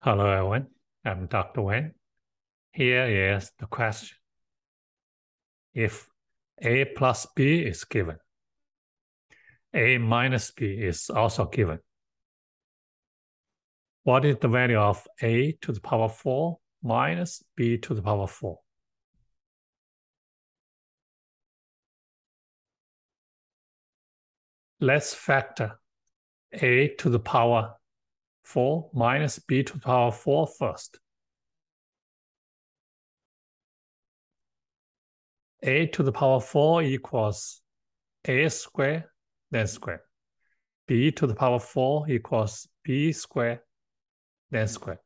Hello, everyone. I'm Dr. Wang. Here is the question. If A plus B is given, A minus B is also given. What is the value of A to the power 4 minus B to the power 4? Let's factor A to the power 4 minus b to the power 4 first. a to the power 4 equals a squared, then square. b to the power 4 equals b squared, then square.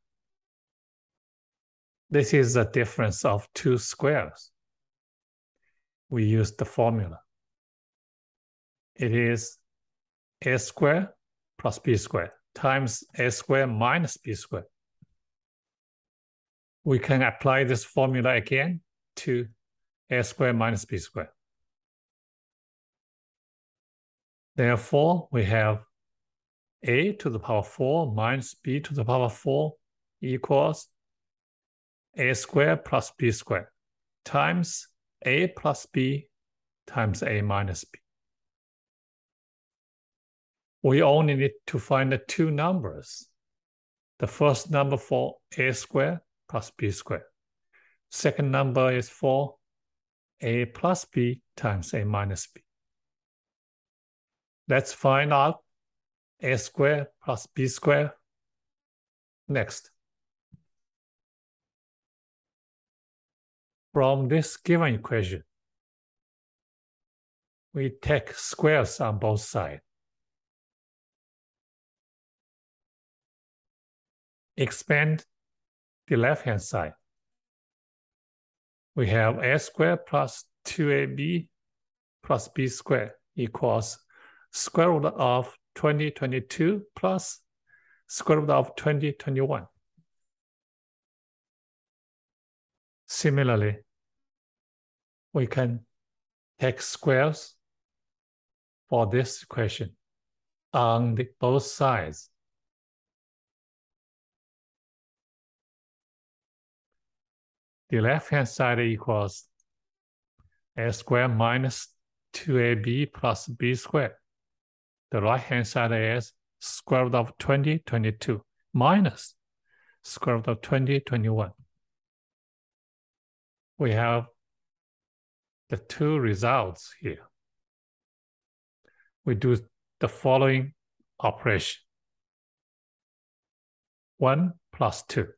This is the difference of two squares. We use the formula. It is a squared plus b squared times a squared minus b squared. We can apply this formula again to a squared minus b squared. Therefore, we have a to the power 4 minus b to the power 4 equals a squared plus b squared times a plus b times a minus b we only need to find the two numbers. The first number for a squared plus b squared. Second number is for a plus b times a minus b. Let's find out a squared plus b squared next. From this given equation, we take squares on both sides. Expand the left-hand side. We have a squared plus 2ab plus b squared equals square root of 2022 plus square root of 2021. Similarly, we can take squares for this equation on both sides. The left-hand side equals a squared minus 2ab plus b squared. The right-hand side is square root of 2022 minus square root of 2021. We have the two results here. We do the following operation. 1 plus 2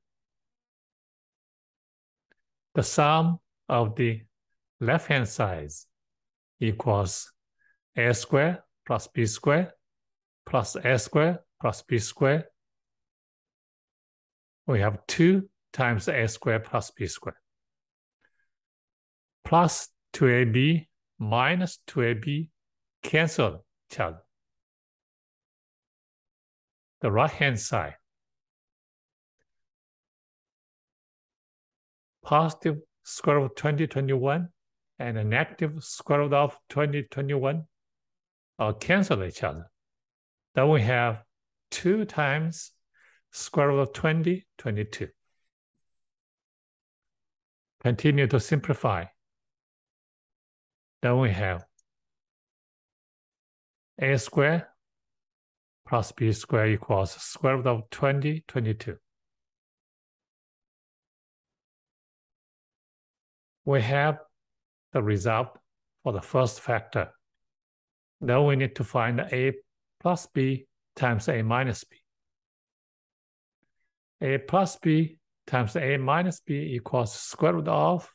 the sum of the left-hand sides equals a squared plus b squared plus a squared plus b squared. We have 2 times a squared plus b squared plus 2ab minus 2ab cancel each other. The right-hand side positive square root of 2021 and a negative square root of 2021 uh, cancel each other. Then we have 2 times square root of 2022. Continue to simplify. Then we have a squared plus b squared equals square root of 2022. We have the result for the first factor. Now we need to find a plus b times a minus b. a plus b times a minus b equals square root of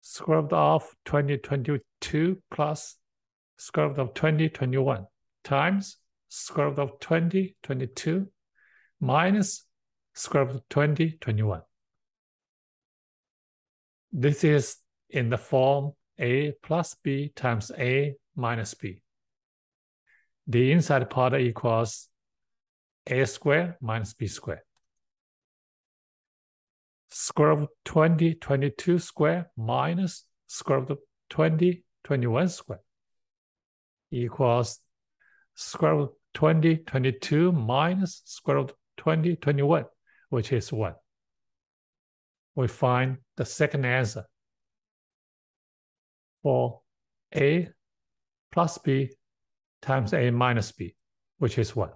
square root of 2022 plus square root of 2021 times square root of 2022 minus square root of 2021. This is in the form a plus b times a minus b. The inside part equals a squared minus b squared. Square root of 20, 22 squared minus square root of 20, 21 squared equals square root of 20, 22 minus square root of 20, 21, which is 1. We find the second answer for a plus b times a minus b, which is 1.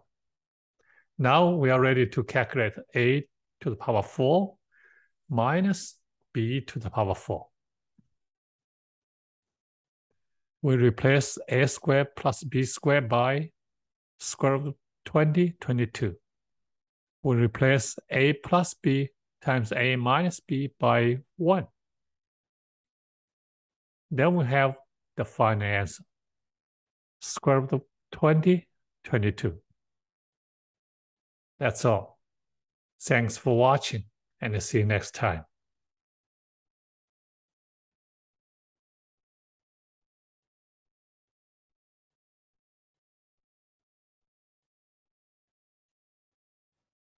Now we are ready to calculate a to the power 4 minus b to the power 4. We replace a squared plus b squared by square root of 20, 22. We replace a plus b times a minus b by 1. Then we have the final answer. Square root of 20, 22. That's all. Thanks for watching and see you next time.